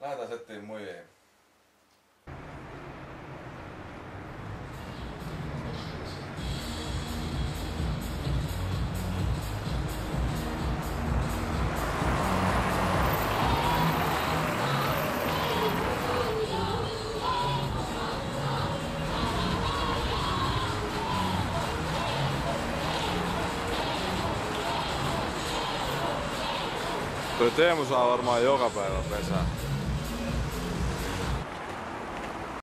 Oi ei. Toi Teemu saa varmaan joka päivä pesää.